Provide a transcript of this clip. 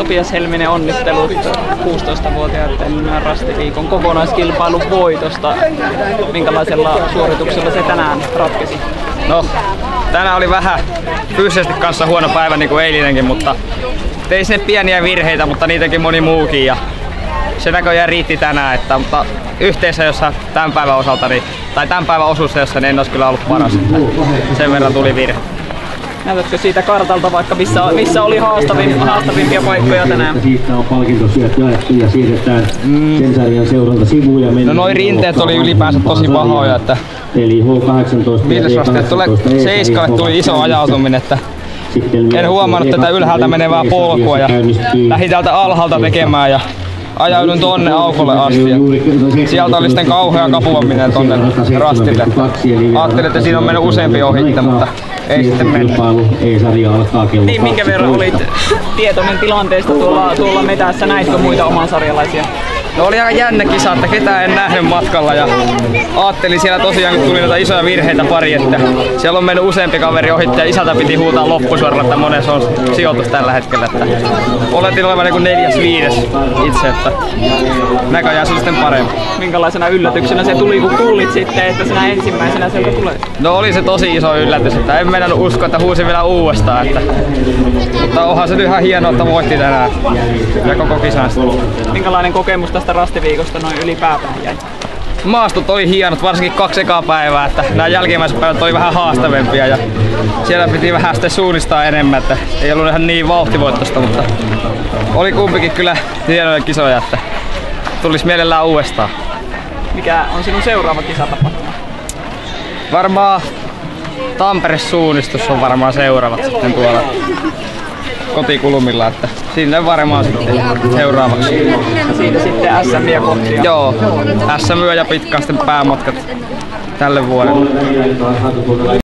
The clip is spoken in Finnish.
Topias Helminen onnittelut 16-vuotiaiden rastiviikon kokonaiskilpailun voitosta. Minkälaisella suorituksella se tänään ratkesi? No, tänään oli vähän fyysisesti kanssa huono päivä niin kuin eilinenkin, mutta tein sinne pieniä virheitä, mutta niitäkin moni muukin. Ja se näköjään riitti tänään, että, mutta yhteensä, jossa tämän päivän osalta, niin, tai tämän päivän osuus, jossa niin en olisi kyllä ollut paras. Että sen verran tuli virhe. Näytätkö siitä kartalta vaikka missä, missä oli haastavin, haastavimpia paikkoja tänään? Siitä on palkintosyöt jaettu ja siirretään mm. sen sarjan seuranta sivuun. Ja no noi rinteet oli ylipäänsä tosi pahoja, että Eli H18 Viidesvasteet tulee seiskalle tuli iso ajautuminen, että en huomannut tätä ylhäältä menevää polkua ja lähdin täältä alhaalta tekemään ja ajaudun tonne aukolle asti. Ja sieltä oli sitten kauhea kapuaminen tonne rastille. Ajattelin, että siinä on mennyt useampi ohitte, mutta ei sitten mennyt. E-sarja alkaa kello Niin, minkä verran olit tietoinen tilanteesta tuolla, tuolla metässä? Näitkö muita oman sarjalaisia? No oli aika jännä kisa, että ketään en nähnyt matkalla ja ajattelin siellä tosiaan, kun tuli noita isoja virheitä pari, että siellä on mennyt useampi kaveri ohi ja isältä piti huutaa loppusuoralla, että monessa on sijoitus tällä hetkellä. Että oletin olevan niin neljäs viides itse, että näköjään se sitten parempi. Minkälaisena yllätyksenä se tuli, kun kuulit sitten, että sinä ensimmäisenä sieltä tulee? No oli se tosi iso yllätys, että en mennä uskoa, että huusin vielä uudestaan. Että, mutta onhan se nyt ihan hienoa, että voitti tänään ja koko kisan. Minkälainen kokemus tästä rastiviikosta noin ylipäätään jäi? Maastut oli hienot, varsinkin kaksi ekaa päivää, että nämä jälkimmäiset päivät oli vähän haastavempia ja siellä piti vähän sitten suunnistaa enemmän, että ei ollut ihan niin vauhtivoittosta, mutta oli kumpikin kyllä hienoja kisoja, että tulisi mielellään uudestaan. Mikä on sinun seuraava kisatapahtuma? Varmaan Tampere-suunnistus on varmaan seuraavat sitten tuolla kotikulmilla, että sinne varmaan sitten seuraavaksi. Siitä sitten SM kohti. Joo, SM ja pitkästen päämatkat tälle vuodelle.